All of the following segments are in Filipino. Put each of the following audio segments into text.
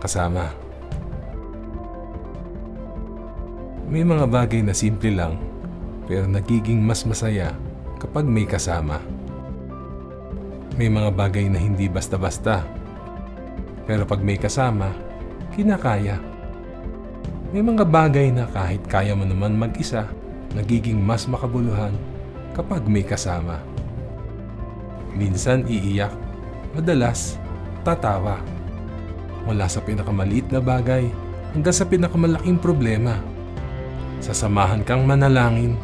kasama. May mga bagay na simple lang pero nagiging mas masaya kapag may kasama. May mga bagay na hindi basta-basta pero pag may kasama, kinakaya. May mga bagay na kahit kaya mo naman mag-isa, nagiging mas makabuluhan kapag may kasama. Minsan iiyak, madalas tatawa. Mula sa pinakamaliit na bagay hanggang sa pinakamalaking problema. Sasamahan kang manalangin,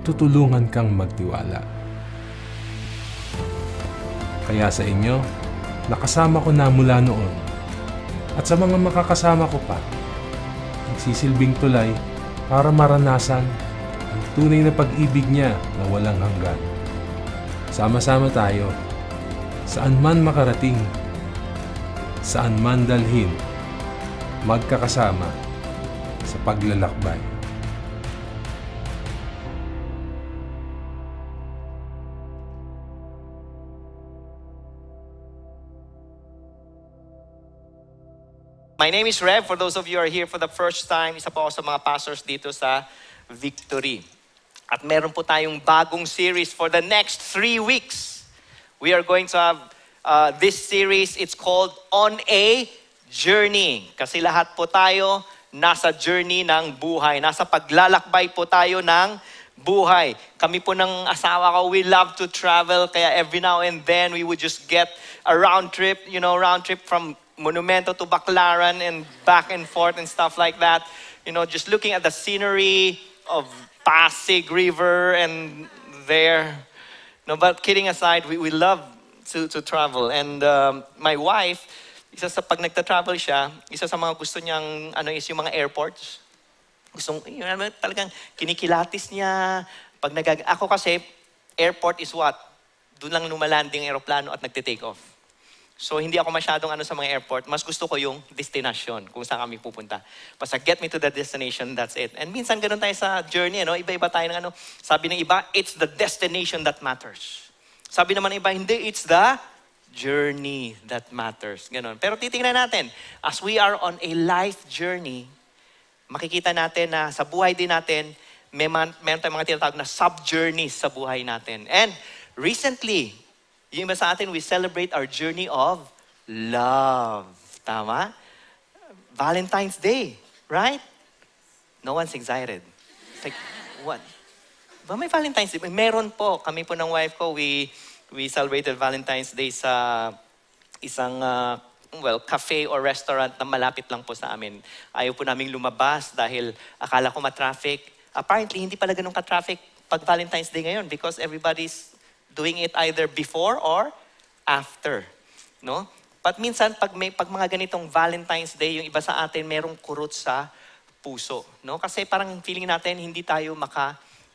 tutulungan kang magtiwala. Kaya sa inyo, nakasama ko na mula noon. At sa mga makakasama ko pa, nagsisilbing tulay para maranasan ang tunay na pag-ibig niya na walang hanggan. Sama-sama tayo, saan man makarating, saan man dalhin, magkakasama sa paglalakbay. My name is Rev. For those of you who are here for the first time, isa po ako sa mga pastors dito sa Victory. At meron po tayong bagong series for the next three weeks. We are going to have uh, this series, it's called On a Journey. Kasi lahat po tayo nasa journey ng buhay. Nasa paglalakbay po tayo ng buhay. Kami po ng asawa ko, we love to travel. Kaya every now and then, we would just get a round trip, you know, round trip from Monumento to Baclaran and back and forth and stuff like that. You know, just looking at the scenery of Pasig River and there. No, but kidding aside, we, we love to, to travel. And um, my wife, isa sa pag nagta-travel siya, isa sa mga gusto niyang ano is yung mga airports. Gustong, yun, ano, talagang kinikilatis niya. Pag nagag... Ako kasi, airport is what? Doon lang lumalanding aeroplano at nagte-take off. So, hindi ako masyadong ano sa mga airport. Mas gusto ko yung destination, kung saan kami pupunta. Basta get me to the destination, that's it. And minsan ganun tayo sa journey, ano? iba-iba tayo ng ano. Sabi ng iba, it's the destination that matters. Sabi naman ng iba, hindi, it's the journey that matters. Ganun. Pero titingnan natin, as we are on a life journey, makikita natin na sa buhay din natin, may man, meron tayong mga tinatawag na sub-journeys sa buhay natin. And recently, yung iba sa atin, we celebrate our journey of love. Tama? Valentine's Day, right? No one's excited. It's like, what? Ba may Valentine's Day? Meron po. Kami po ng wife ko, we, we celebrated Valentine's Day sa isang, uh, well, cafe or restaurant na malapit lang po sa amin. Ayaw po naming lumabas dahil akala ko ma-traffic. Apparently, hindi pala ganun ka-traffic pag Valentine's Day ngayon because everybody's doing it either before or after. No? But minsan, pag, may, pag mga ganitong Valentine's Day, yung iba sa atin, merong kurot sa puso. No? Kasi parang feeling natin, hindi tayo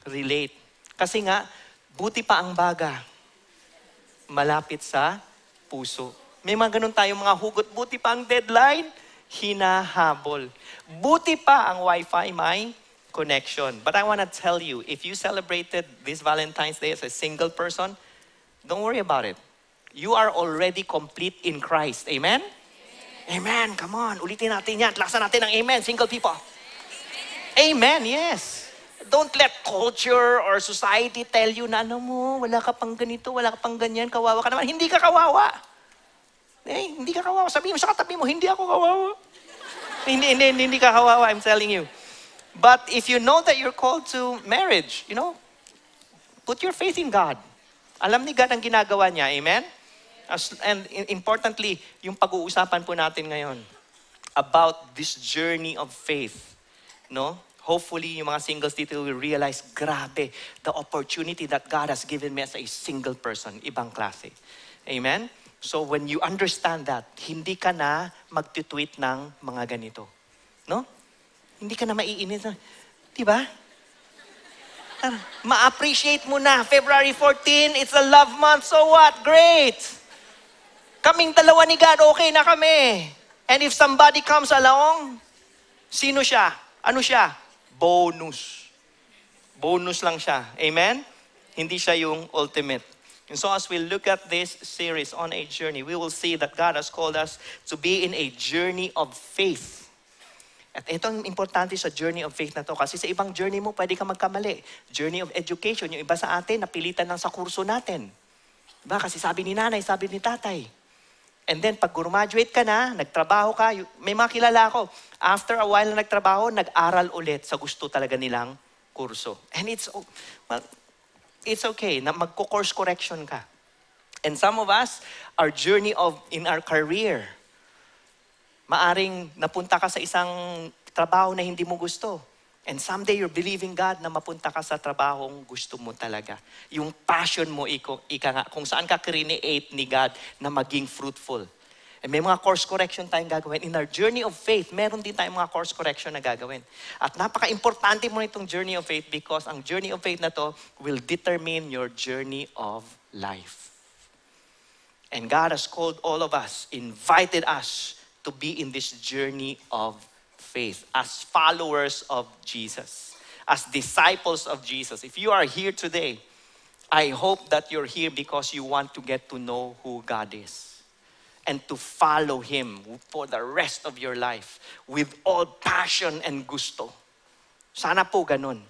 maka-relate. Kasi nga, buti pa ang baga. Malapit sa puso. May mga ganun tayong mga hugot. Buti pa ang deadline, hinahabol. Buti pa ang wifi, may connection. But I want to tell you, if you celebrated this Valentine's Day as a single person, don't worry about it. You are already complete in Christ. Amen? Amen. Come on. Ulitin natin yan. Laksan natin ang amen, single people. Amen. Yes. Don't let culture or society tell you na ano mo, wala ka pang ganito, wala ka pang ganyan, kawawa ka naman. Hindi ka kawawa. Eh, hindi ka kawawa. Sabihin mo sa katabi mo, hindi ako kawawa. hindi, hindi, hindi, hindi ka kawawa, I'm telling you. But if you know that you're called to marriage, you know, put your faith in God. Alam ni God ang ginagawa niya. Amen? As, and importantly, yung pag-uusapan po natin ngayon about this journey of faith. No? Hopefully, yung mga singles dito will realize, grabe, the opportunity that God has given me as a single person, ibang klase. Amen? So when you understand that, hindi ka na magtitweet ng mga ganito. No? Hindi ka na maiinit. Di ba? Ma-appreciate mo na. February 14, it's a love month. So what? Great! Kaming dalawa ni God, okay na kami. And if somebody comes along, sino siya? Ano siya? Bonus. Bonus lang siya. Amen? Hindi siya yung ultimate. And so as we look at this series on a journey, we will see that God has called us to be in a journey of faith. At ito ang importante sa journey of faith na to. Kasi sa ibang journey mo, pwede ka magkamali. Journey of education, yung iba sa atin, napilitan lang sa kurso natin. Diba? Kasi sabi ni nanay, sabi ni tatay. And then, pag graduate ka na, nagtrabaho ka, may mga kilala ako, after a while na nagtrabaho, nag-aral ulit sa gusto talaga nilang kurso. And it's, well, it's okay na magko-course correction ka. And some of us, our journey of in our career, maaring napunta ka sa isang trabaho na hindi mo gusto. And someday you're believing God na mapunta ka sa trabahong gusto mo talaga. Yung passion mo, iko, ika nga, kung saan ka create ni God na maging fruitful. And may mga course correction tayong gagawin. In our journey of faith, meron din tayong mga course correction na gagawin. At napaka-importante mo nitong journey of faith because ang journey of faith na to will determine your journey of life. And God has called all of us, invited us to be in this journey of faith as followers of Jesus, as disciples of Jesus. If you are here today, I hope that you're here because you want to get to know who God is and to follow Him for the rest of your life with all passion and gusto. Sana po ganun.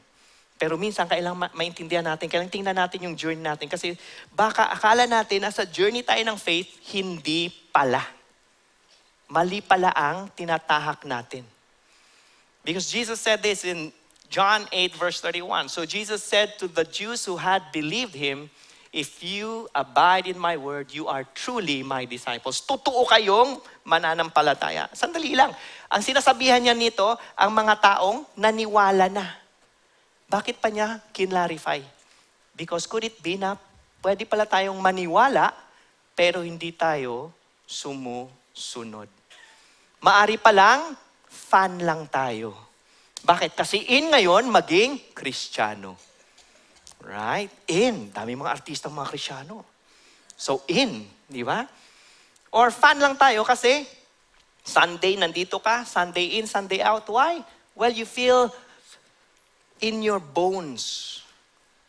Pero minsan kailangan ma- maintindihan natin, kailangan tingnan natin yung journey natin. Kasi baka akala natin na sa journey tayo ng faith, hindi pala. Mali pala ang tinatahak natin. Because Jesus said this in John 8, verse 31. So Jesus said to the Jews who had believed him, If you abide in my word, you are truly my disciples. Totoo kayong mananampalataya. Sandali lang. Ang sinasabihan niya nito, ang mga taong naniwala na. Bakit pa niya kinlarify? Because could it be na pwede pala tayong maniwala, pero hindi tayo sumusunod. Maari pa lang, fan lang tayo. Bakit? Kasi in ngayon, maging Kristiyano. Right? In. Dami mga artistang mga Kristiyano. So in, di ba? Or fan lang tayo kasi Sunday nandito ka, Sunday in, Sunday out. Why? Well, you feel in your bones,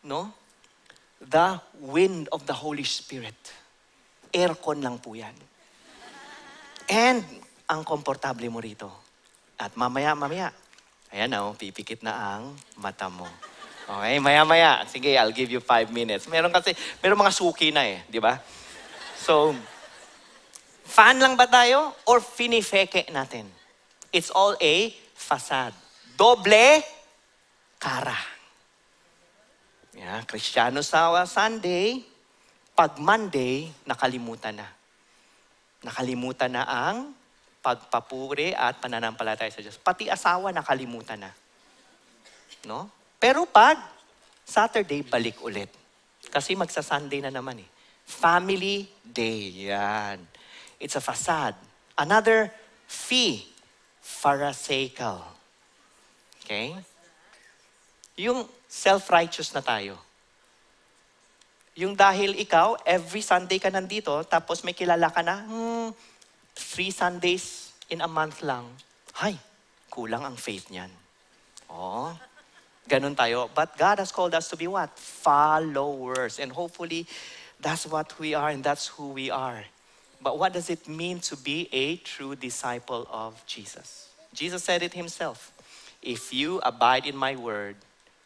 no? The wind of the Holy Spirit. Aircon lang po yan. And ang komportable mo rito. At mamaya, mamaya, ayan na, oh, pipikit na ang mata mo. Okay, maya-maya. Sige, I'll give you five minutes. Meron kasi, meron mga suki na eh, di ba? So, fan lang ba tayo or finifeke natin? It's all a facade. Doble cara. Yeah, Kristiyano sa Sunday, pag Monday, nakalimutan na. Nakalimutan na ang pagpapuri at pananampalataya sa Diyos. Pati asawa nakalimutan na. No? Pero pag Saturday, balik ulit. Kasi magsa-Sunday na naman eh. Family day. Yan. It's a facade. Another fee. Pharisaical. Okay? Yung self-righteous na tayo. Yung dahil ikaw, every Sunday ka nandito, tapos may kilala ka na, hmm, three Sundays in a month lang. Hay, kulang ang faith niyan. Oh, ganun tayo. But God has called us to be what? Followers. And hopefully, that's what we are and that's who we are. But what does it mean to be a true disciple of Jesus? Jesus said it himself. If you abide in my word,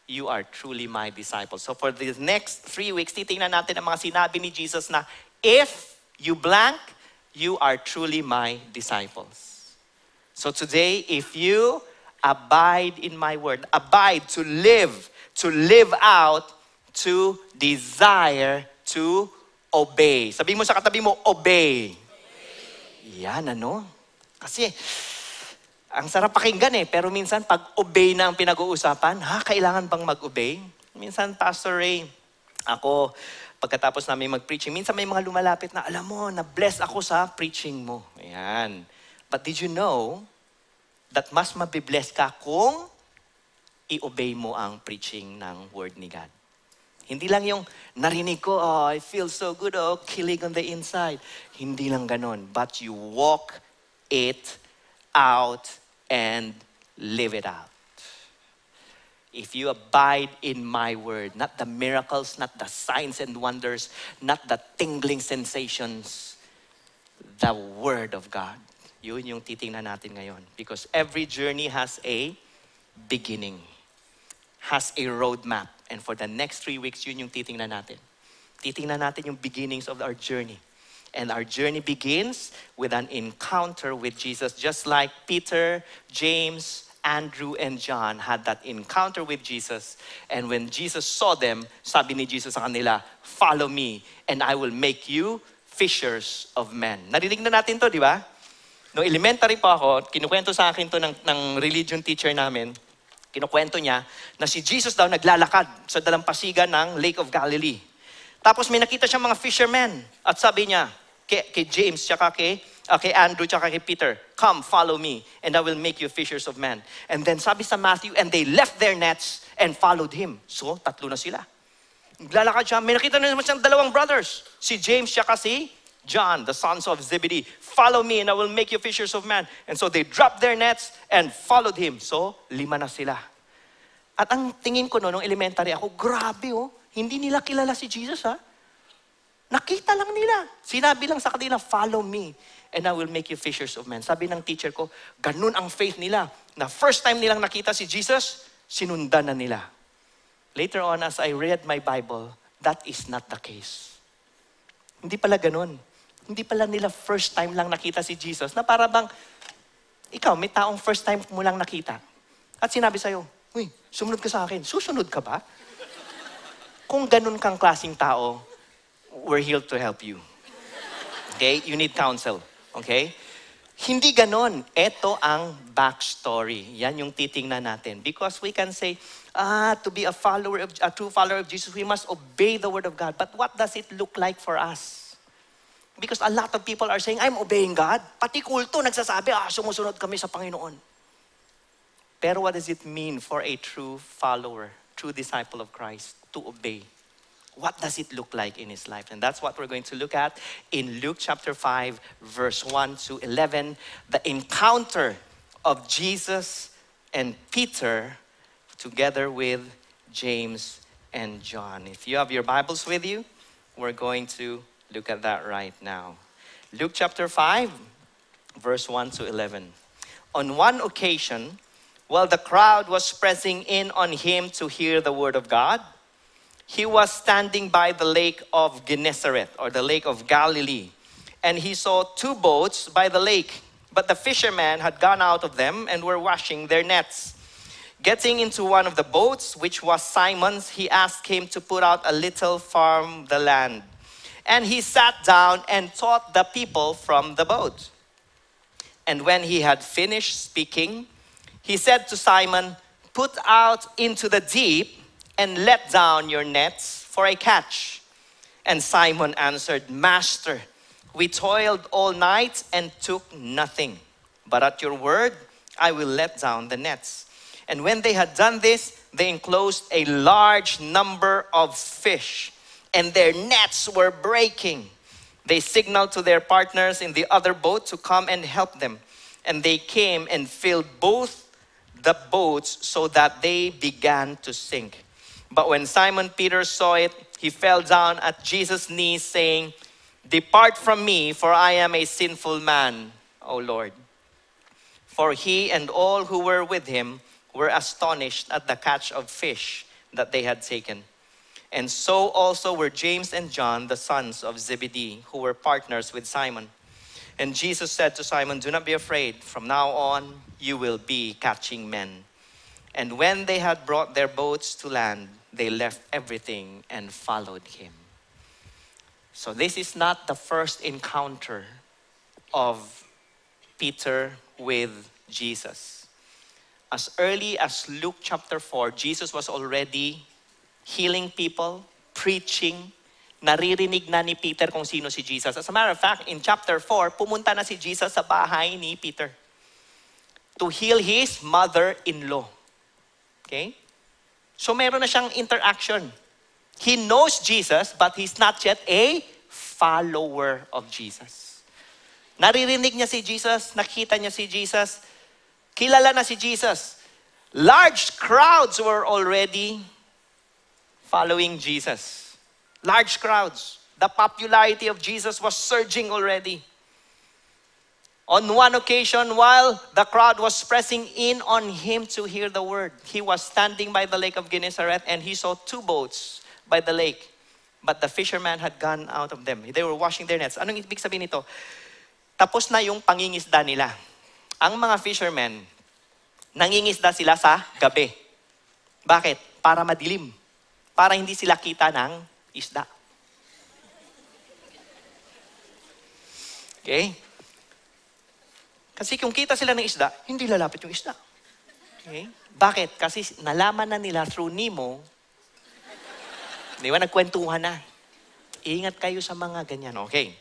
you are truly my disciple. So for the next three weeks, titingnan natin ang mga sinabi ni Jesus na, if you blank, you are truly my disciples. So today, if you abide in my word, abide to live, to live out, to desire, to obey. Sabi mo sa katabi mo, obey. Yan, ano? Kasi, ang sarap pakinggan eh, pero minsan pag obey na ang pinag-uusapan, ha, kailangan bang mag-obey? Minsan, Pastor Ray, ako, pagkatapos namin mag-preaching, minsan may mga lumalapit na, alam mo, na-bless ako sa preaching mo. Ayan. But did you know that mas mabibless ka kung i-obey mo ang preaching ng word ni God? Hindi lang yung narinig ko, oh, I feel so good, oh, killing on the inside. Hindi lang ganon. But you walk it out and live it out. If you abide in my word, not the miracles, not the signs and wonders, not the tingling sensations, the word of God. Yun yung titingnan natin ngayon. Because every journey has a beginning, has a roadmap. And for the next three weeks, yun yung titingnan natin. Titingnan natin yung beginnings of our journey. And our journey begins with an encounter with Jesus, just like Peter, James, Andrew, and John had that encounter with Jesus. And when Jesus saw them, sabi ni Jesus sa kanila, Follow me, and I will make you fishers of men. Narinig na natin to, di ba? Nung elementary pa ako, kinukwento sa akin to ng, ng religion teacher namin, kinukwento niya na si Jesus daw naglalakad sa dalampasigan ng Lake of Galilee. Tapos may nakita siyang mga fishermen. At sabi niya, kay, kay James, tsaka kay, uh, kay Andrew, tsaka kay Peter, Come, follow me, and I will make you fishers of men. And then sabi sa Matthew, and they left their nets and followed him. So, tatlo na sila. Naglalakad siya. May nakita na naman siyang dalawang brothers. Si James, tsaka si John, the sons of Zebedee. Follow me and I will make you fishers of men. And so they dropped their nets and followed him. So, lima na sila. At ang tingin ko no, nung elementary ako, grabe oh, hindi nila kilala si Jesus ha. Nakita lang nila. Sinabi lang sa kanila, follow me and I will make you fishers of men. Sabi ng teacher ko, ganun ang faith nila. Na first time nilang nakita si Jesus, sinundan na nila. Later on, as I read my Bible, that is not the case. Hindi pala ganun. Hindi pala nila first time lang nakita si Jesus na para bang, ikaw, may taong first time mo lang nakita. At sinabi sa'yo, Uy, sumunod ka sa akin. Susunod ka ba? Kung ganun kang klasing tao, we're here to help you. Okay? You need counsel. Okay? Hindi ganon. Ito ang backstory. Yan yung titingnan natin. Because we can say, ah, to be a follower of, a true follower of Jesus, we must obey the word of God. But what does it look like for us? Because a lot of people are saying, I'm obeying God. Pati kulto nagsasabi, ah, sumusunod kami sa Panginoon. Pero what does it mean for a true follower, true disciple of Christ to obey? What does it look like in his life? And that's what we're going to look at in Luke chapter 5, verse 1 to 11. The encounter of Jesus and Peter together with James and John. If you have your Bibles with you, we're going to look at that right now. Luke chapter 5, verse 1 to 11. On one occasion, while the crowd was pressing in on him to hear the word of God, he was standing by the lake of Gennesaret or the lake of Galilee. And he saw two boats by the lake, but the fishermen had gone out of them and were washing their nets. Getting into one of the boats, which was Simon's, he asked him to put out a little from the land. And he sat down and taught the people from the boat. And when he had finished speaking, he said to Simon, Put out into the deep and let down your nets for a catch. And Simon answered, Master, we toiled all night and took nothing. But at your word, I will let down the nets. And when they had done this, they enclosed a large number of fish, and their nets were breaking. They signaled to their partners in the other boat to come and help them. And they came and filled both the boats so that they began to sink. But when Simon Peter saw it, he fell down at Jesus' knees, saying, Depart from me, for I am a sinful man, O Lord. For he and all who were with him were astonished at the catch of fish that they had taken. And so also were James and John, the sons of Zebedee, who were partners with Simon. And Jesus said to Simon, Do not be afraid. From now on, you will be catching men. And when they had brought their boats to land, they left everything and followed him. So, this is not the first encounter of Peter with Jesus. As early as Luke chapter 4, Jesus was already healing people, preaching, naririnig na ni Peter kung sino si Jesus. As a matter of fact, in chapter 4, pumunta na si Jesus sa bahay ni Peter to heal his mother-in-law. Okay? So meron na siyang interaction. He knows Jesus, but he's not yet a follower of Jesus. Naririnig niya si Jesus, nakita niya si Jesus, kilala na si Jesus. Large crowds were already following Jesus. Large crowds. The popularity of Jesus was surging already. On one occasion, while the crowd was pressing in on him to hear the word, he was standing by the lake of Gennesaret and he saw two boats by the lake. But the fishermen had gone out of them. They were washing their nets. Anong ibig sabihin nito? Tapos na yung pangingisda nila. Ang mga fishermen, nangingisda sila sa gabi. Bakit? Para madilim. Para hindi sila kita ng isda. Okay? Kasi kung kita sila ng isda, hindi lalapit yung isda. Okay? Bakit? Kasi nalaman na nila through Nemo, di ba, nagkwentuhan na. Ingat kayo sa mga ganyan. Okay.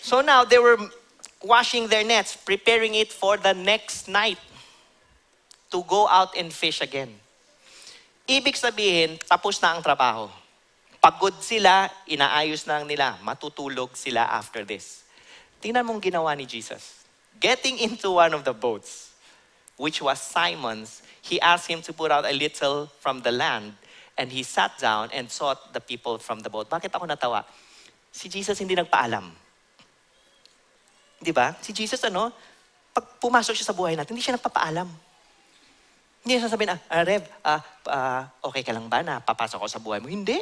So now, they were washing their nets, preparing it for the next night to go out and fish again. Ibig sabihin, tapos na ang trabaho. Pagod sila, inaayos na nila. Matutulog sila after this. Tingnan mong ginawa ni Jesus. Getting into one of the boats, which was Simon's, he asked him to put out a little from the land, and he sat down and sought the people from the boat. Bakit ako natawa? Si Jesus hindi nagpaalam. Di ba? Si Jesus ano, pag pumasok siya sa buhay natin, hindi siya nagpapaalam. Hindi siya sasabihin, ah, ah, Rev, ah, ah, okay ka lang ba na papasok ako sa buhay mo? Hindi.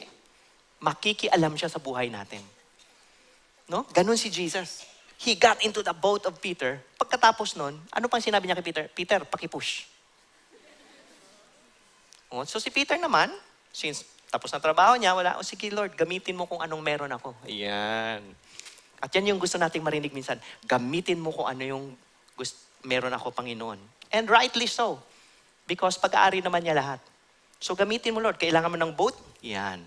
Makikialam siya sa buhay natin. No? Ganon si Jesus. He got into the boat of Peter. Pagkatapos nun, ano pang sinabi niya kay Peter? Peter, pakipush. Oh, so si Peter naman, since tapos na trabaho niya, wala, oh sige Lord, gamitin mo kung anong meron ako. Ayan. At yan yung gusto nating marinig minsan. Gamitin mo kung ano yung gusto, meron ako, Panginoon. And rightly so. Because pag-aari naman niya lahat. So gamitin mo, Lord. Kailangan mo ng boat? Yan.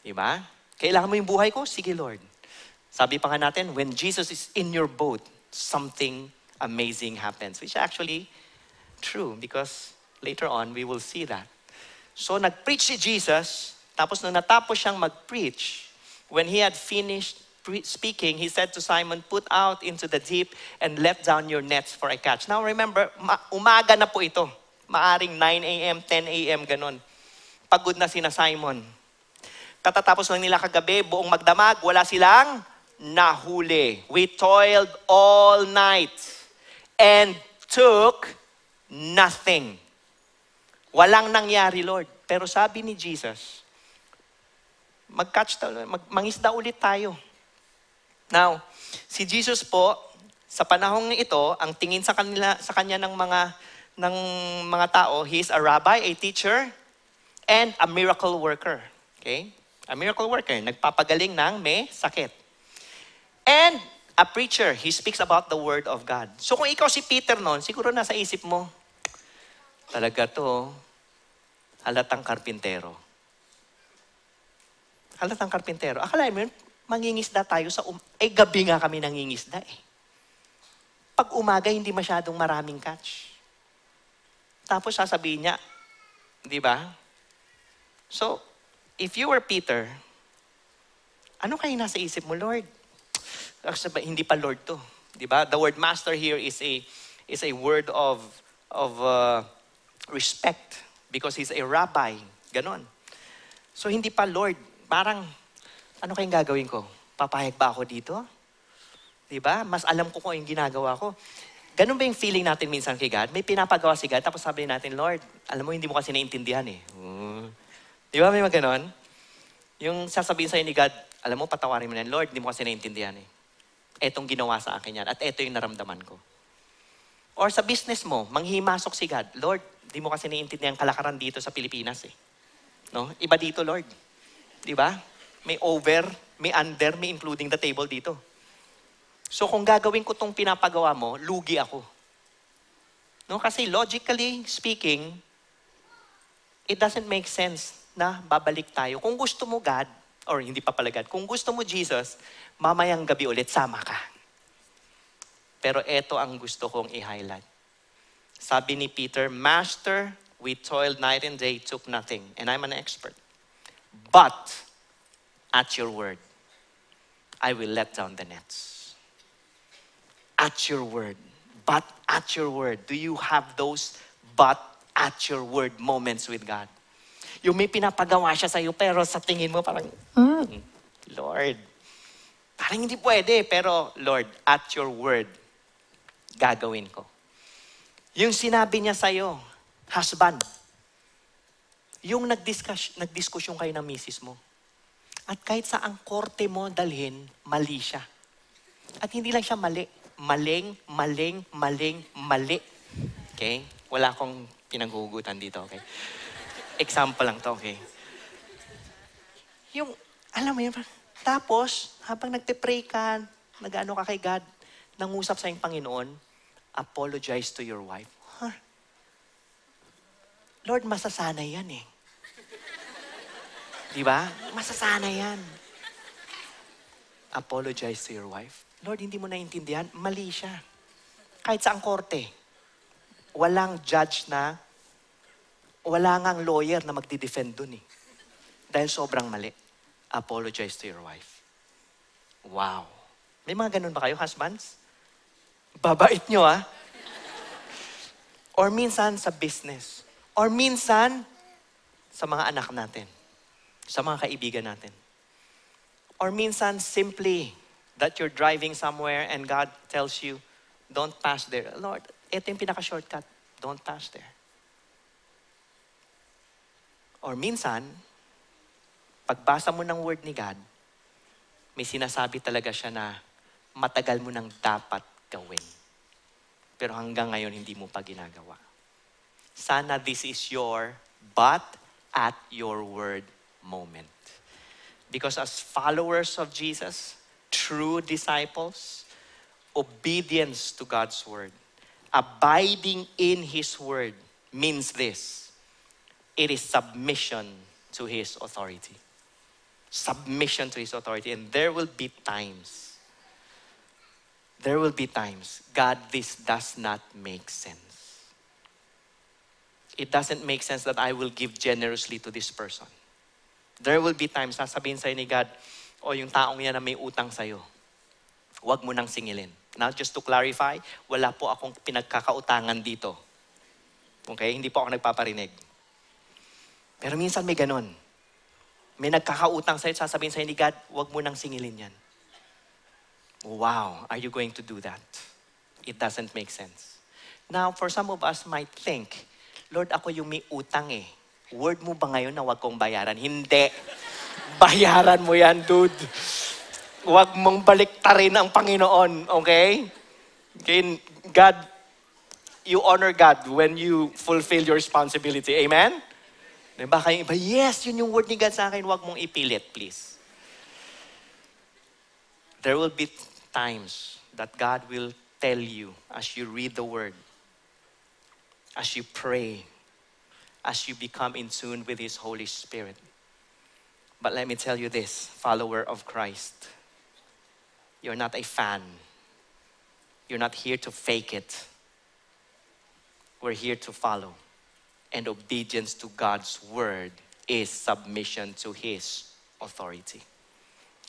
Diba? Kailangan mo yung buhay ko? Sige, Lord. Sabi pa nga natin, when Jesus is in your boat, something amazing happens. Which actually true because later on we will see that. So nag-preach si Jesus, tapos nung natapos siyang mag-preach, when he had finished speaking, he said to Simon, put out into the deep and let down your nets for a catch. Now remember, ma- umaga na po ito. Maaring 9 a.m., 10 a.m., ganon. Pagod na sina Simon. Katatapos lang nila kagabi, buong magdamag, wala silang nahuli. We toiled all night and took nothing. Walang nangyari, Lord. Pero sabi ni Jesus, mag-catch tayo, mag mangisda ulit tayo. Now, si Jesus po, sa panahong ito, ang tingin sa kanila sa kanya ng mga ng mga tao, he is a rabbi, a teacher, and a miracle worker. Okay? A miracle worker, nagpapagaling ng may sakit. And a preacher, he speaks about the word of God. So kung ikaw si Peter noon, siguro nasa isip mo, talaga to, halatang karpintero. Halatang karpintero. Akala mo yun, mangingisda tayo sa, um- eh gabi nga kami nangingisda eh. Pag umaga, hindi masyadong maraming catch. Tapos sasabihin niya, di ba? So, if you were Peter, ano kayo nasa isip mo, Lord? Actually, hindi pa Lord to. Di ba? The word master here is a is a word of of uh, respect because he's a rabbi. Ganon. So hindi pa Lord. Parang, ano kayong gagawin ko? Papayag ba ako dito? Di ba? Mas alam ko kung yung ginagawa ko. Ganun ba yung feeling natin minsan kay God? May pinapagawa si God, tapos sabi natin, Lord, alam mo, hindi mo kasi naintindihan eh. Mm. Di ba may mga ganon? Yung sasabihin sa'yo ni God, alam mo, patawarin mo na, Lord, hindi mo kasi naintindihan eh. Etong ginawa sa akin yan, at eto yung naramdaman ko. Or sa business mo, manghimasok si God, Lord, di mo kasi naiintindihan kalakaran dito sa Pilipinas eh. No? Iba dito, Lord. Di ba? May over, may under, may including the table dito. So kung gagawin ko tong pinapagawa mo, lugi ako. No? Kasi logically speaking, it doesn't make sense na babalik tayo. Kung gusto mo God, or hindi pa pala God, kung gusto mo Jesus, mamayang gabi ulit, sama ka. Pero ito ang gusto kong i-highlight. Sabi ni Peter, Master, we toiled night and day, took nothing, and I'm an expert. But at your word, I will let down the nets. At your word. But at your word. Do you have those but at your word moments with God. Yung may pinapagawa siya sa'yo, pero sa tingin mo parang, hmm, Lord, parang hindi pwede, pero Lord, at your word, gagawin ko. Yung sinabi niya sa'yo, husband, yung nagdiskus, nagdiskusyon kayo ng misis mo, at kahit sa ang korte mo dalhin, mali siya. At hindi lang siya mali. Maling, maling, maling, mali. Okay? Wala akong pinaghugutan dito, okay? Example lang to, okay? Yung, alam mo yun, tapos, habang nagpe-pray ka, nag-ano ka kay God, nangusap sa iyong Panginoon, apologize to your wife. Huh? Lord, masasanay yan eh. Di ba? Masasanay yan. Apologize to your wife. Lord, hindi mo naintindihan. Mali siya. Kahit sa ang korte, walang judge na, wala ngang lawyer na magdi-defend dun eh. Dahil sobrang mali. Apologize to your wife. Wow. May mga ganun ba kayo, husbands? Babait nyo ah. Or minsan sa business. Or minsan sa mga anak natin. Sa mga kaibigan natin. Or minsan simply that you're driving somewhere and God tells you, don't pass there. Lord, ito yung pinaka-shortcut. Don't pass there. Or minsan, pagbasa mo ng word ni God, may sinasabi talaga siya na matagal mo nang dapat gawin. Pero hanggang ngayon, hindi mo pa ginagawa. Sana this is your but at your word moment. Because as followers of Jesus, true disciples, obedience to God's word, abiding in His word means this it is submission to His authority. Submission to His authority. And there will be times, there will be times, God, this does not make sense. It doesn't make sense that I will give generously to this person. There will be times, sasabihin sa'yo ni God, o yung taong yan na may utang sa'yo, huwag mo nang singilin. Now, just to clarify, wala po akong pinagkakautangan dito. Okay? Hindi po ako nagpaparinig. Pero minsan may ganun. May nagkakautang sa'yo, sasabihin sa'yo ni God, huwag mo nang singilin yan. Wow, are you going to do that? It doesn't make sense. Now, for some of us might think, Lord, ako yung may utang eh. Word mo ba ngayon na huwag kong bayaran? Hindi. Bayaran mo yan, dude. Huwag mong baliktarin ang Panginoon, okay? Okay, God, you honor God when you fulfill your responsibility. Amen? Diba kayo iba, yes, yun yung word ni God sa akin, huwag mong ipilit, please. There will be times that God will tell you as you read the word, as you pray, as you become in tune with His Holy Spirit. But let me tell you this, follower of Christ, you're not a fan. You're not here to fake it. We're here to follow. And obedience to God's word is submission to His authority.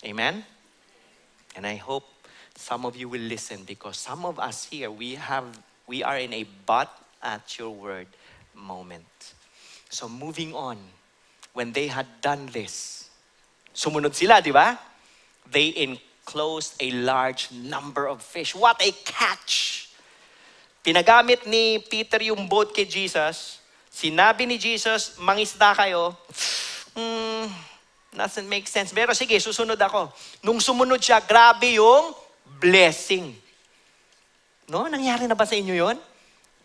Amen? And I hope some of you will listen because some of us here, we have, we are in a but at your word moment. So moving on, when they had done this, sumunod sila, di ba? They enclosed a large number of fish. What a catch! Pinagamit ni Peter yung boat kay Jesus. Sinabi ni Jesus, mangisda kayo. Hmm, doesn't make sense. Pero sige, susunod ako. Nung sumunod siya, grabe yung blessing. No? Nangyari na ba sa inyo yon?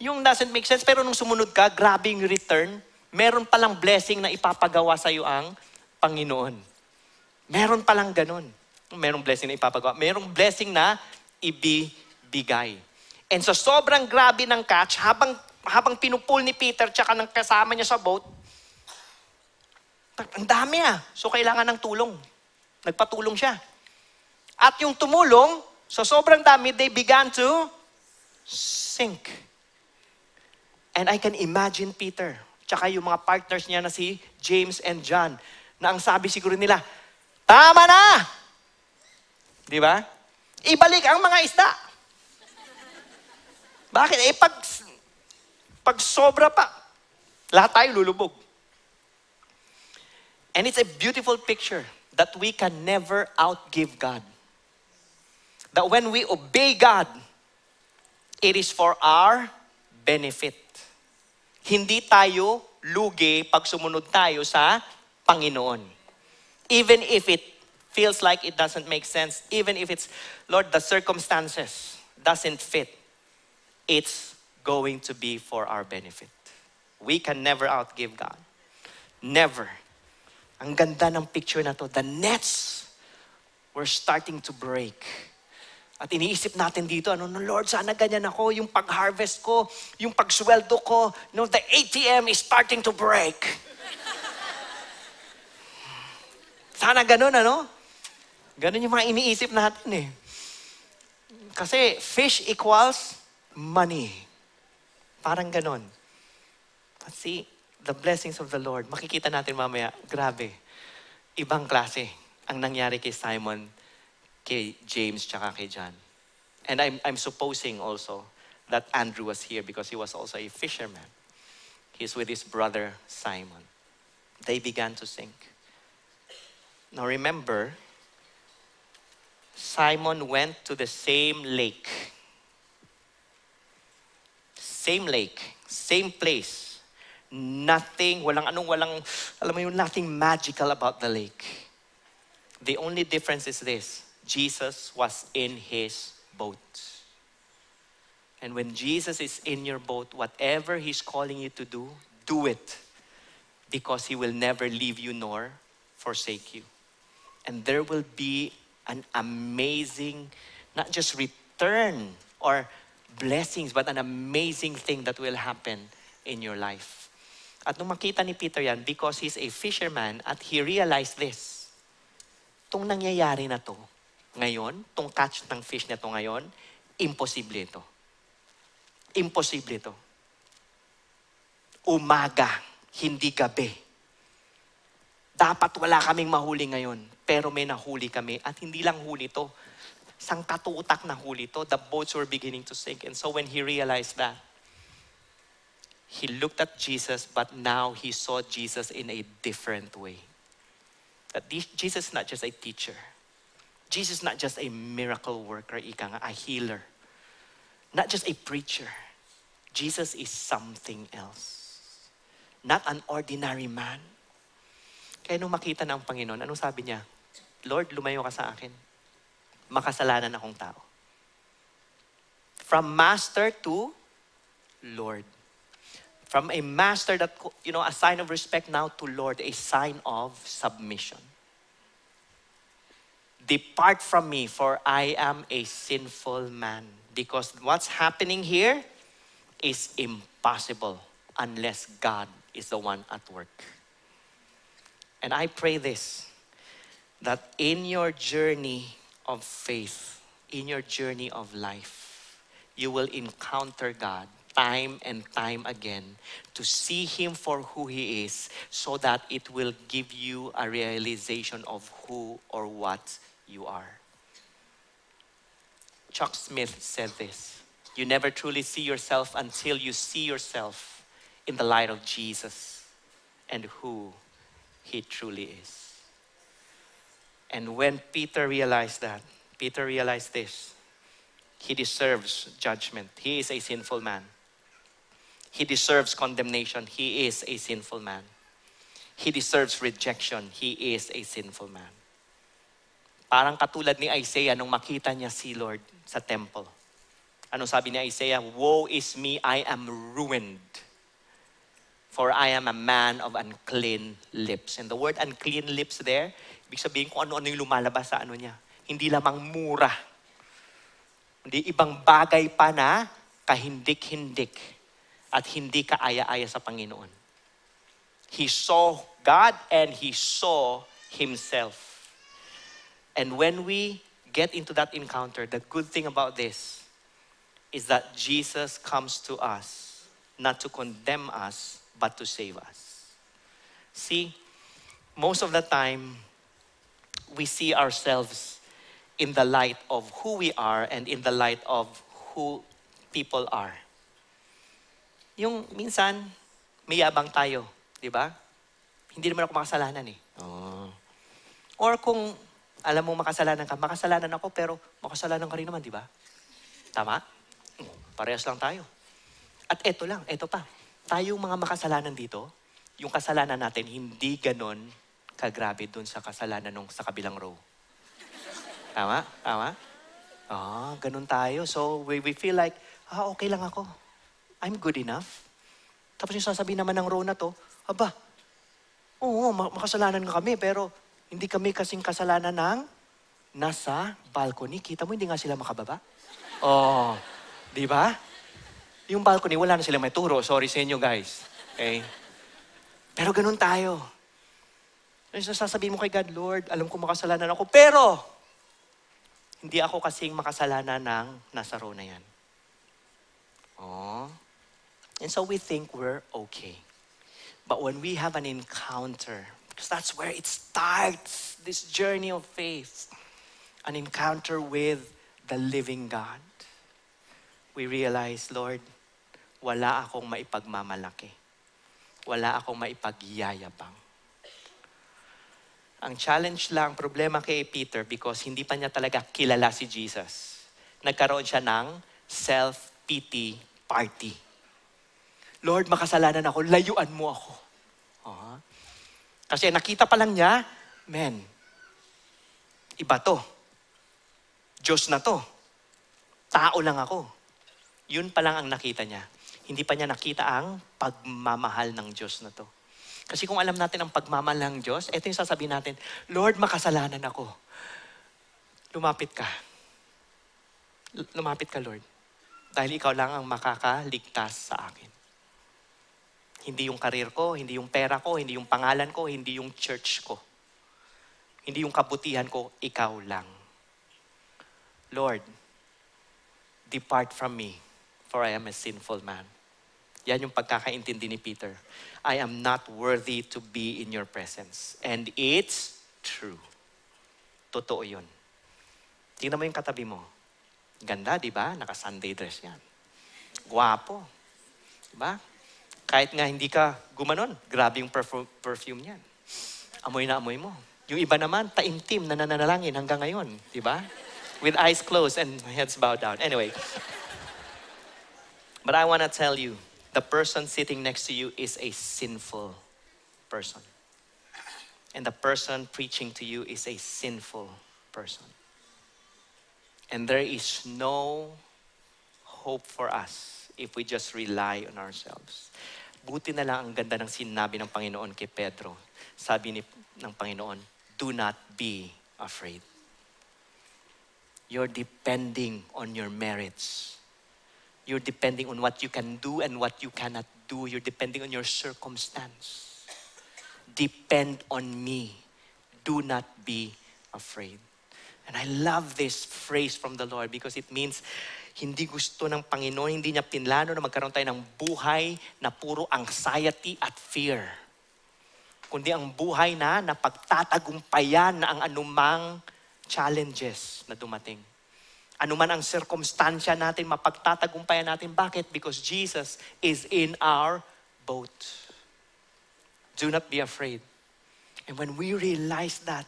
Yung doesn't make sense, pero nung sumunod ka, grabe yung return. Meron palang blessing na ipapagawa sa iyo ang Panginoon. Meron palang ganun. Merong blessing na ipapagawa. Merong blessing na ibibigay. And so sobrang grabe ng catch, habang, habang pinupul ni Peter tsaka ng kasama niya sa boat, ang dami ah. So kailangan ng tulong. Nagpatulong siya. At yung tumulong, so sobrang dami, they began to sink. And I can imagine Peter, tsaka yung mga partners niya na si James and John, na ang sabi siguro nila, tama na! Di ba? Ibalik ang mga isda. Bakit? Eh, pag, pag sobra pa, Lahat tayo lulubog. And it's a beautiful picture that we can never outgive God. That when we obey God, it is for our benefit. Hindi tayo lugi pag sumunod tayo sa Panginoon. Even if it feels like it doesn't make sense, even if it's, Lord, the circumstances doesn't fit, it's going to be for our benefit. We can never outgive God. Never. Ang ganda ng picture na to. The nets were starting to break. At iniisip natin dito, ano, no, Lord, sana ganyan ako, yung pag-harvest ko, yung pagsweldo ko, no, the ATM is starting to break. sana ganun, ano? Ganun yung mga iniisip natin eh. Kasi fish equals money. Parang ganun. But see, the blessings of the Lord, makikita natin mamaya, grabe. Ibang klase ang nangyari kay Simon, kay James, tsaka kay John. And I'm, I'm supposing also that Andrew was here because he was also a fisherman. He's with his brother Simon. They began to sink. Now remember, Simon went to the same lake. Same lake, same place. Nothing, walang anong walang, alam mo yun, nothing magical about the lake. The only difference is this Jesus was in his boat. And when Jesus is in your boat, whatever he's calling you to do, do it. Because he will never leave you nor forsake you. And there will be an amazing, not just return or blessings, but an amazing thing that will happen in your life. At nung makita ni Peter yan, because he's a fisherman at he realized this, itong nangyayari na to, ngayon, itong catch ng fish na to ngayon, imposible ito. Imposible ito. Umaga, hindi gabi. Dapat wala kaming mahuli ngayon, pero may nahuli kami. At hindi lang huli to, sang katutak na huli to, the boats were beginning to sink. And so when he realized that, he looked at Jesus, but now he saw Jesus in a different way. That Jesus is not just a teacher. Jesus is not just a miracle worker, ika nga, a healer. Not just a preacher. Jesus is something else. Not an ordinary man. Kaya nung makita ng Panginoon, anong sabi niya? Lord, lumayo ka sa akin. Makasalanan akong tao. From master to Lord. From a master that, you know, a sign of respect now to Lord, a sign of submission. Depart from me, for I am a sinful man. Because what's happening here is impossible unless God is the one at work. And I pray this that in your journey of faith, in your journey of life, you will encounter God time and time again to see Him for who He is so that it will give you a realization of who or what you are. Chuck Smith said this You never truly see yourself until you see yourself in the light of Jesus and who He truly is. And when Peter realized that, Peter realized this he deserves judgment. He is a sinful man. He deserves condemnation. He is a sinful man. He deserves rejection. He is a sinful man. Parang katulad ni Isaiah nung makita niya si Lord sa temple. Ano sabi ni Isaiah? Woe is me, I am ruined. For I am a man of unclean lips. And the word unclean lips there, ibig sabihin kung ano-ano yung lumalabas sa ano niya. Hindi lamang mura. Hindi ibang bagay pa na kahindik-hindik at hindi kaaya-aya sa Panginoon. He saw God and he saw himself. And when we get into that encounter, the good thing about this is that Jesus comes to us not to condemn us, but to save us. See, most of the time, we see ourselves in the light of who we are and in the light of who people are. Yung minsan, may yabang tayo. Di ba? Hindi naman ako makasalanan eh. Oh. Or kung alam mo makasalanan ka, makasalanan ako pero makasalanan ka rin naman, di ba? Tama? Parehas lang tayo. At eto lang, eto pa. Tayong mga makasalanan dito, yung kasalanan natin hindi ganon kagrabe dun sa kasalanan nung sa kabilang row. Tama? Tama? Ah, ganun tayo. So, we, we feel like, ah, okay lang ako. I'm good enough. Tapos yung sasabihin naman ng row na to, aba, oo, ma- makasalanan nga kami, pero hindi kami kasing kasalanan ng nasa balcony. Kita mo, hindi nga sila makababa. Oh, di ba? Yung balcony, wala na sila may turo. Sorry sa inyo, guys. Okay? Pero ganun tayo. Yung sasabihin mo kay God, Lord, alam ko makasalanan ako, pero hindi ako kasing makasalanan ng nasa row na yan. Oh. And so we think we're okay. But when we have an encounter, because that's where it starts, this journey of faith, an encounter with the living God, we realize, Lord, wala akong maipagmamalaki. Wala akong maipagyayabang. Ang challenge lang, problema kay Peter because hindi pa niya talaga kilala si Jesus. Nagkaroon siya ng self-pity party. Lord, makasalanan ako, layuan mo ako. Ah. Kasi nakita pa lang niya, men, iba to. Diyos na to. Tao lang ako. Yun pa lang ang nakita niya. Hindi pa niya nakita ang pagmamahal ng Diyos na to. Kasi kung alam natin ang pagmamahal ng Diyos, ito yung sasabihin natin, Lord, makasalanan ako. Lumapit ka. Lumapit ka, Lord. Dahil ikaw lang ang makakaligtas sa akin. Hindi yung karir ko, hindi yung pera ko, hindi yung pangalan ko, hindi yung church ko. Hindi yung kabutihan ko, ikaw lang. Lord, depart from me, for I am a sinful man. Yan yung pagkakaintindi ni Peter. I am not worthy to be in your presence. And it's true. Totoo yun. Tingnan mo yung katabi mo. Ganda, di ba? Naka-Sunday dress yan. Guwapo. Di ba? Kahit nga hindi ka gumanon, grabe yung perfu- perfume niyan. Amoy na amoy mo. Yung iba naman, taimtim na nananalangin hanggang ngayon. Di ba? With eyes closed and heads bowed down. Anyway. But I want to tell you, the person sitting next to you is a sinful person. And the person preaching to you is a sinful person. And there is no hope for us if we just rely on ourselves. Buti na lang ang ganda ng sinabi ng Panginoon kay Pedro. Sabi ni, ng Panginoon, do not be afraid. You're depending on your merits. You're depending on what you can do and what you cannot do. You're depending on your circumstance. Depend on me. Do not be afraid. And I love this phrase from the Lord because it means hindi gusto ng Panginoon, hindi niya pinlano na magkaroon tayo ng buhay na puro anxiety at fear. Kundi ang buhay na napagtatagumpayan na ang anumang challenges na dumating. Ano man ang circumstansya natin, mapagtatagumpayan natin. Bakit? Because Jesus is in our boat. Do not be afraid. And when we realize that,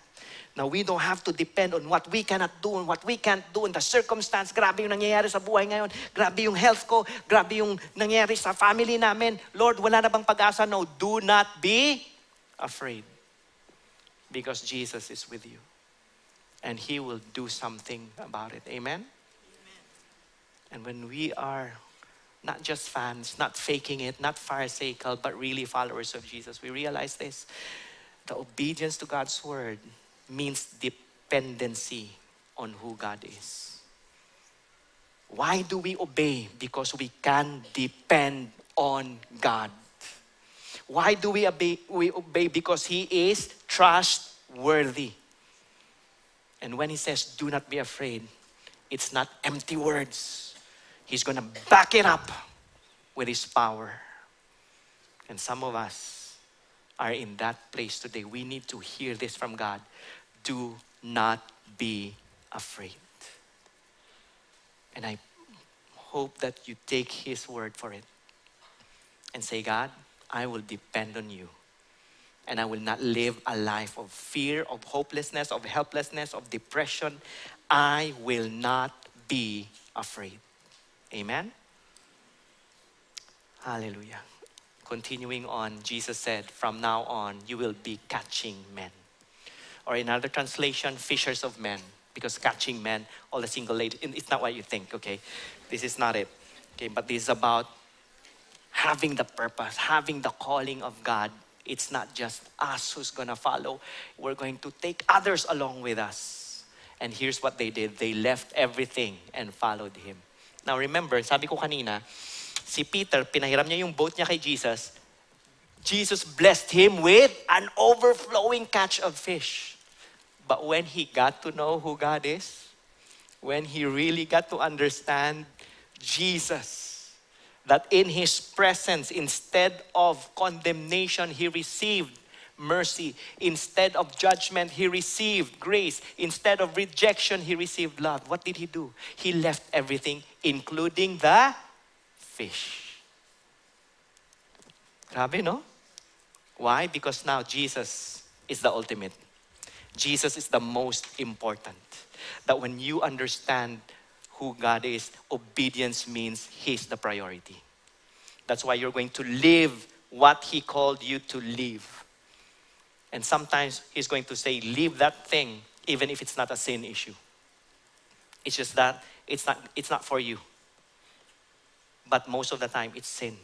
now we don't have to depend on what we cannot do and what we can't do in the circumstance. Grabe yung nangyayari sa buhay ngayon. Grabe yung health ko. Grabe yung nangyayari sa family namin. Lord, wala na bang pag-asa? No, do not be afraid. Because Jesus is with you. And He will do something about it. Amen? And when we are not just fans, not faking it, not pharisaical, but really followers of Jesus, we realize this. The obedience to God's word means dependency on who God is. Why do we obey? Because we can depend on God. Why do we obey? We obey because He is trustworthy. And when He says, do not be afraid, it's not empty words. He's gonna back it up with His power. And some of us are in that place today. We need to hear this from God. Do not be afraid. And I hope that you take His word for it and say, God, I will depend on you. And I will not live a life of fear, of hopelessness, of helplessness, of depression. I will not be afraid. Amen? Hallelujah. Continuing on, Jesus said, From now on, you will be catching men. Or in another translation, fishers of men. Because catching men, all the single ladies, it's not what you think, okay? This is not it. Okay, but this is about having the purpose, having the calling of God. It's not just us who's gonna follow. We're going to take others along with us. And here's what they did. They left everything and followed Him. Now remember, sabi ko kanina, si Peter, pinahiram niya yung boat niya kay Jesus. Jesus blessed him with an overflowing catch of fish. But when he got to know who God is, when he really got to understand Jesus, that in his presence, instead of condemnation, he received mercy. Instead of judgment, he received grace. Instead of rejection, he received love. What did he do? He left everything, including the fish. Grabe, no? Why? Because now Jesus is the ultimate. Jesus is the most important. That when you understand who God is, obedience means He's the priority. That's why you're going to live what He called you to live. And sometimes He's going to say, leave that thing, even if it's not a sin issue. It's just that it's not, it's not for you. But most of the time, it's sin.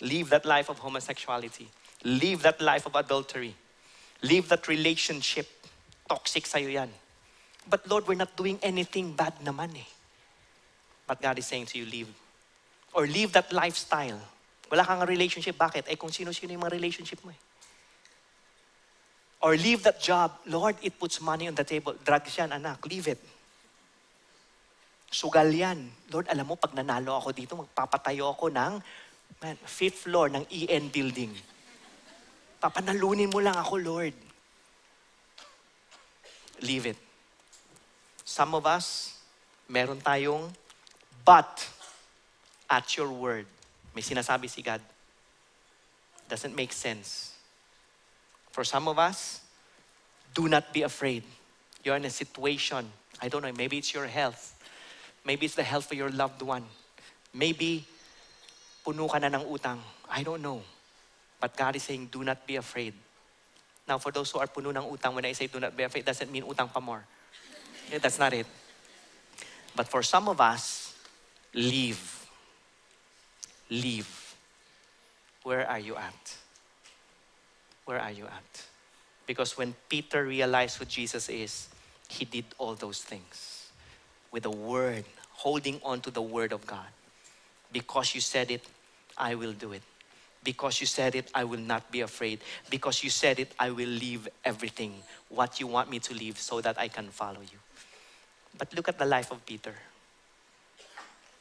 Leave that life of homosexuality. Leave that life of adultery. Leave that relationship. Toxic sa'yo yan. But Lord, we're not doing anything bad naman eh. But God is saying to you, leave. Or leave that lifestyle. Wala kang relationship. Bakit? Eh kung sino-sino yung mga relationship mo eh. Or leave that job. Lord, it puts money on the table. Drugs yan, anak. Leave it. Sugal yan. Lord, alam mo, pag nanalo ako dito, magpapatayo ako ng man, fifth floor ng EN building. Papanalunin mo lang ako, Lord. Leave it. Some of us, meron tayong but at your word. May sinasabi si God. Doesn't make sense. For some of us, do not be afraid. You're in a situation. I don't know, maybe it's your health. Maybe it's the health of your loved one. Maybe puno ka na ng utang. I don't know. But God is saying, do not be afraid. Now, for those who are puno ng utang, when I say do not be afraid, doesn't mean utang pa more. Yeah, that's not it. But for some of us, leave. Leave. Where are you at? Where are you at? Because when Peter realized who Jesus is, he did all those things with a word, holding on to the word of God. Because you said it, I will do it. Because you said it, I will not be afraid. Because you said it, I will leave everything, what you want me to leave, so that I can follow you. But look at the life of Peter.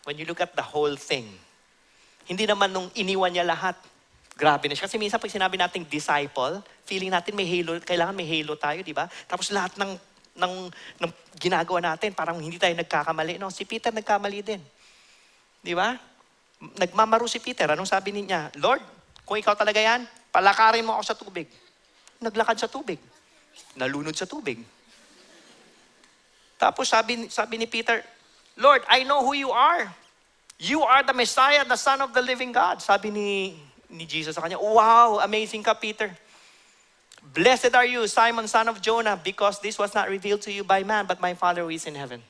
When you look at the whole thing, hindi naman nung iniwan niya lahat, grabe na siya. Kasi minsan pag sinabi nating disciple, feeling natin may halo, kailangan may halo tayo, di ba? Tapos lahat ng, ng, ng ginagawa natin, parang hindi tayo nagkakamali. No, si Peter nagkamali din. Di ba? Nagmamaro si Peter. Anong sabi niya? Lord, kung ikaw talaga yan, palakarin mo ako sa tubig. Naglakad sa tubig. Nalunod sa tubig. Tapos sabi, sabi ni Peter, Lord, I know who you are. You are the Messiah, the Son of the living God. Sabi ni, ni Jesus sa kanya, Wow, amazing ka, Peter. Blessed are you, Simon, son of Jonah, because this was not revealed to you by man, but my Father who is in heaven.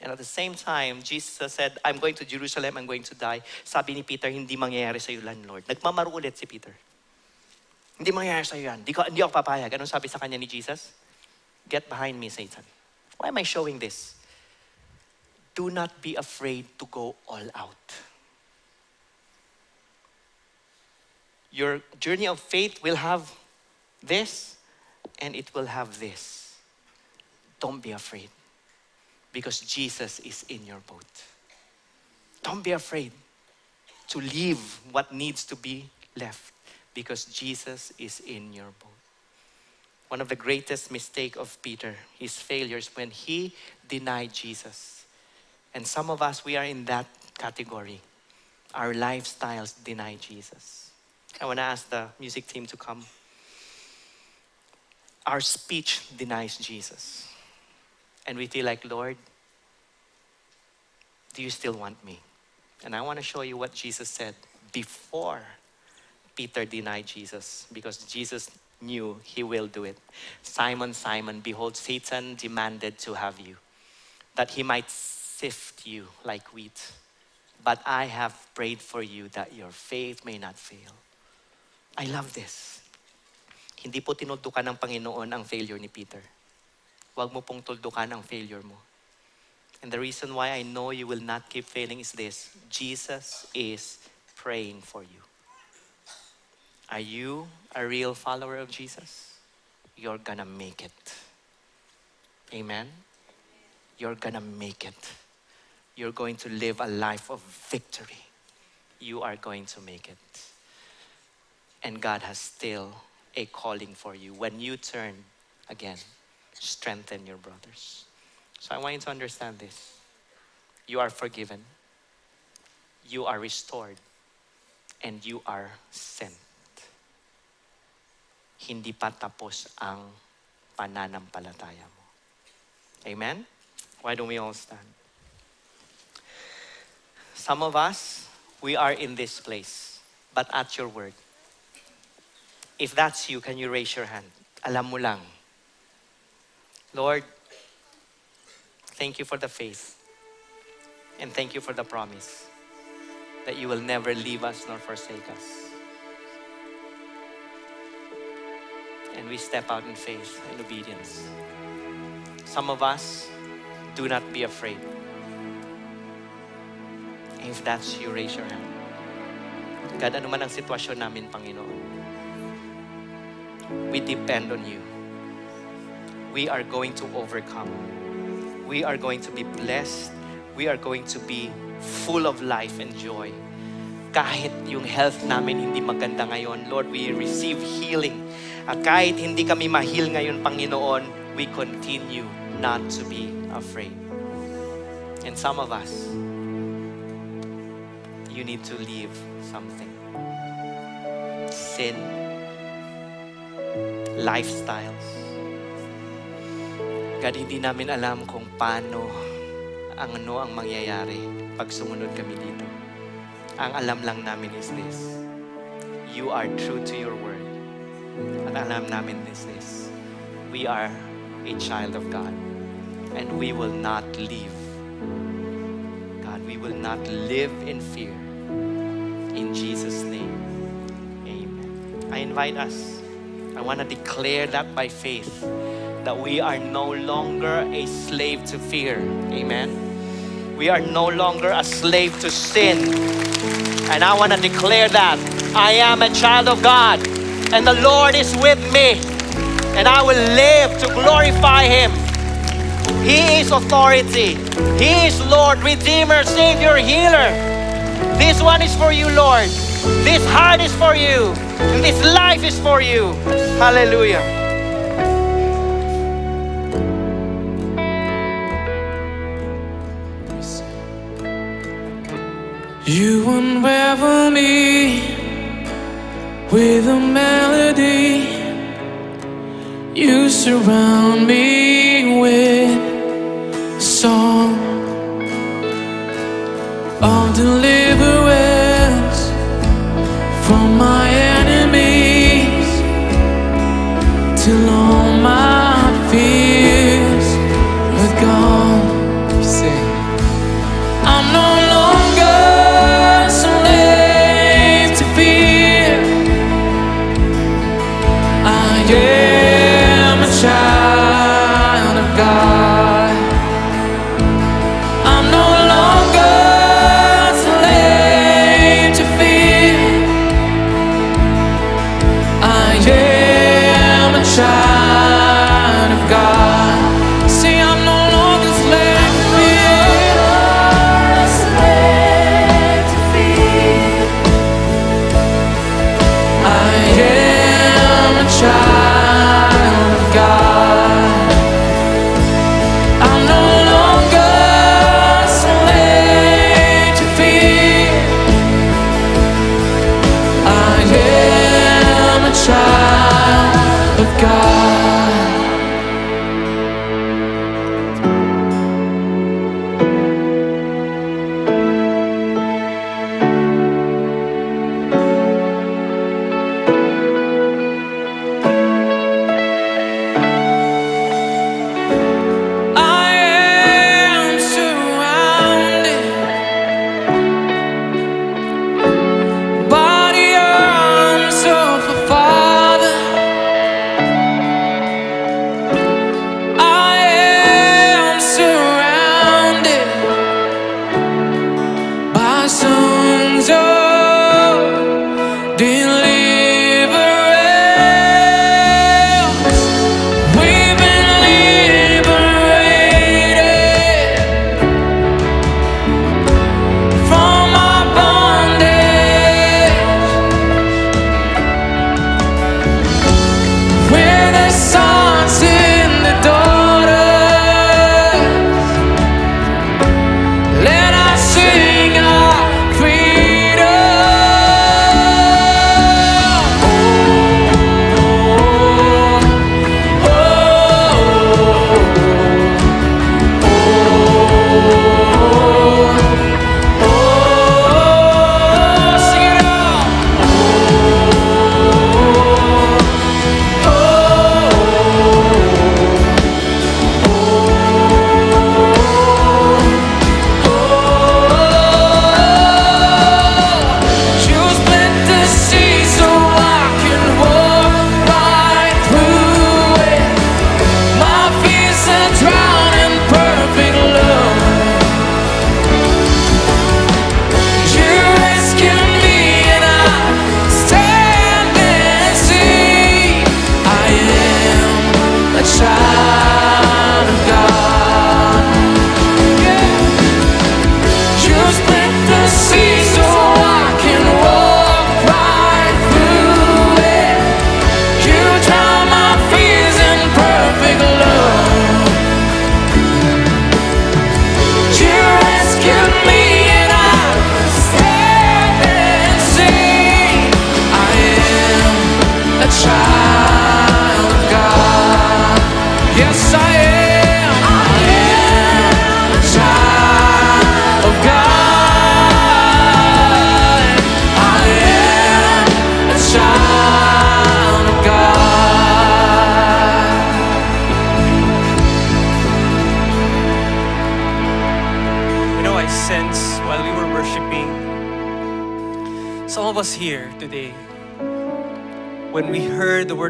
And at the same time, Jesus said, I'm going to Jerusalem, I'm going to die. Sabi ni Peter, hindi mangyayari sa iyo yan, Lord. Nagmamaro ulit si Peter. Hindi mangyayari sa iyo yan. Hindi, ko, hindi ako papayag. Anong sabi sa kanya ni Jesus? Get behind me, Satan. Why am I showing this? Do not be afraid to go all out. Your journey of faith will have this and it will have this. Don't be afraid because Jesus is in your boat. Don't be afraid to leave what needs to be left because Jesus is in your boat. One of the greatest mistake of Peter, his failures when he denied Jesus. And some of us, we are in that category. Our lifestyles deny Jesus. I want to ask the music team to come. Our speech denies Jesus. And we feel like, Lord, do you still want me? And I want to show you what Jesus said before Peter denied Jesus because Jesus knew he will do it. Simon, Simon, behold, Satan demanded to have you, that he might sift you like wheat. But I have prayed for you that your faith may not fail. I love this. Hindi po tinuldukan ng Panginoon ang failure ni Peter. Huwag mo pong tuldukan ang failure mo. And the reason why I know you will not keep failing is this Jesus is praying for you. Are you a real follower of Jesus? You're gonna make it. Amen? You're gonna make it. You're going to live a life of victory. You are going to make it. And God has still a calling for you. When you turn again, strengthen your brothers. So I want you to understand this. You are forgiven, you are restored, and you are sent. Hindi pa tapos ang pananampalataya mo. Amen? Why don't we all stand? Some of us, we are in this place, but at your word. If that's you, can you raise your hand? Alam mo lang. Lord, thank you for the faith. And thank you for the promise that you will never leave us nor forsake us. And we step out in faith and obedience. Some of us, do not be afraid. If that's you, raise your hand. God, ano man ang sitwasyon namin, Panginoon, we depend on you. We are going to overcome. We are going to be blessed. We are going to be full of life and joy. Kahit yung health namin hindi maganda ngayon, Lord, we receive healing. At kahit hindi kami mahil ngayon, Panginoon, we continue not to be afraid. And some of us, you need to leave something. Sin, lifestyles. God, hindi namin alam kung paano ang ano ang mangyayari pag sumunod kami dito. Ang alam lang namin is this. You are true to your word. At alam namin is this. We are a child of God. And we will not live. God, we will not live in fear. In Jesus' name. Amen. I invite us. I want to declare that by faith that we are no longer a slave to fear. Amen. We are no longer a slave to sin. And I want to declare that I am a child of God and the Lord is with me. And I will live to glorify Him. He is authority. He is Lord, Redeemer, Savior, Healer. This one is for you, Lord. This heart is for you. And this life is for you. Hallelujah. You unravel me with a melody. You surround me with song of deliverance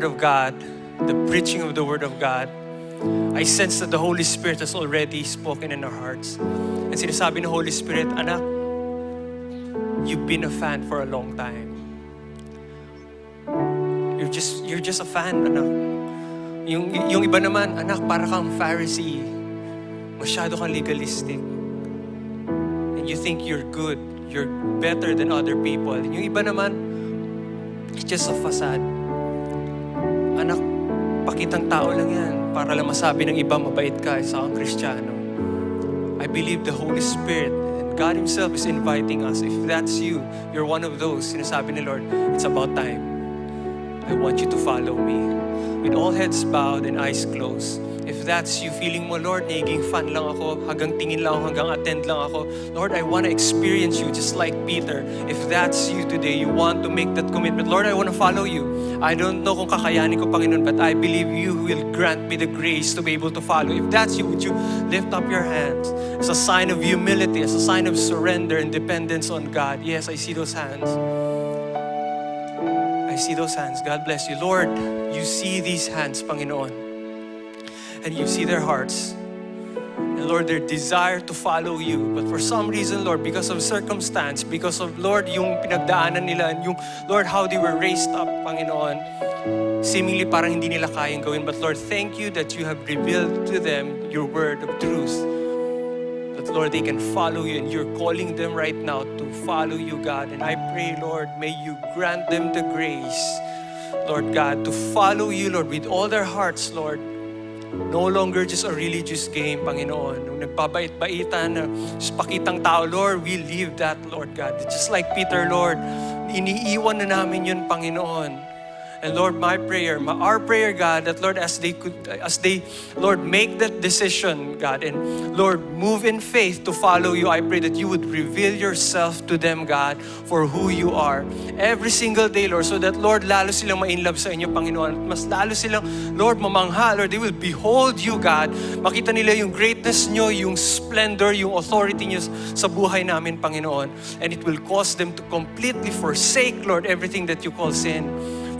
of God, the preaching of the Word of God, I sense that the Holy Spirit has already spoken in our hearts. And sinasabi ng Holy Spirit, anak, you've been a fan for a long time. You're just, you're just a fan, anak. Yung, yung iba naman, anak, para kang Pharisee. Masyado kang legalistic. And you think you're good. You're better than other people. Yung iba naman, it's just a facade. Pakitang tao lang yan para lang masabi ng iba mabait ka, isa kang Kristiyano. I believe the Holy Spirit and God Himself is inviting us. If that's you, you're one of those, sinasabi ni Lord, it's about time. I want you to follow me. With all heads bowed and eyes closed, that's you, feeling mo, Lord, naging fan lang ako, hanggang tingin lang ako, hanggang attend lang ako, Lord, I want to experience you just like Peter. If that's you today, you want to make that commitment, Lord, I want to follow you. I don't know kung kakayanin ko, Panginoon, but I believe you will grant me the grace to be able to follow. If that's you, would you lift up your hands as a sign of humility, as a sign of surrender and dependence on God? Yes, I see those hands. I see those hands. God bless you. Lord, you see these hands, Panginoon. And you see their hearts. And Lord, their desire to follow you. But for some reason, Lord, because of circumstance, because of, Lord, yung pinagdaanan nila, and yung, Lord, how they were raised up, Panginoon, seemingly parang hindi nila kayang gawin. But Lord, thank you that you have revealed to them your word of truth. That, Lord, they can follow you and you're calling them right now to follow you, God. And I pray, Lord, may you grant them the grace, Lord God, to follow you, Lord, with all their hearts, Lord. No longer just a religious game, Panginoon. Nung nagpabait-baitan na just pakitang tao, Lord, we leave that, Lord God. Just like Peter, Lord, iniiwan na namin yun, Panginoon. And Lord, my prayer, my, our prayer, God, that Lord, as they could, as they, Lord, make that decision, God, and Lord, move in faith to follow you, I pray that you would reveal yourself to them, God, for who you are. Every single day, Lord, so that, Lord, lalo silang ma-inlove sa inyo, Panginoon. At Mas lalo silang, Lord, mamangha, Lord, they will behold you, God. Makita nila yung greatness nyo, yung splendor, yung authority nyo sa buhay namin, Panginoon. And it will cause them to completely forsake, Lord, everything that you call sin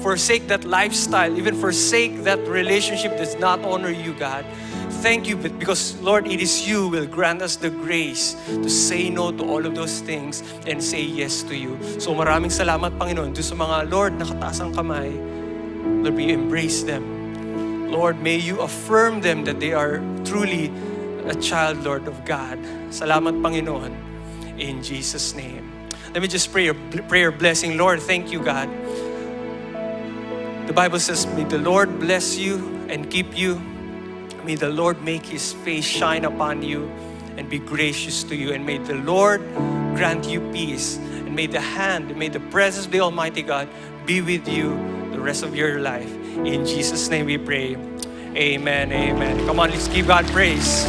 forsake that lifestyle, even forsake that relationship does not honor you, God. Thank you, because Lord, it is you will grant us the grace to say no to all of those things and say yes to you. So maraming salamat, Panginoon, doon sa mga Lord nakataas ang kamay. Lord, we embrace them. Lord, may you affirm them that they are truly a child, Lord, of God. Salamat, Panginoon. In Jesus' name. Let me just pray a prayer blessing. Lord, thank you, God. The Bible says, May the Lord bless you and keep you. May the Lord make his face shine upon you and be gracious to you. And may the Lord grant you peace. And may the hand, may the presence of the Almighty God be with you the rest of your life. In Jesus' name we pray. Amen. Amen. Come on, let's give God praise.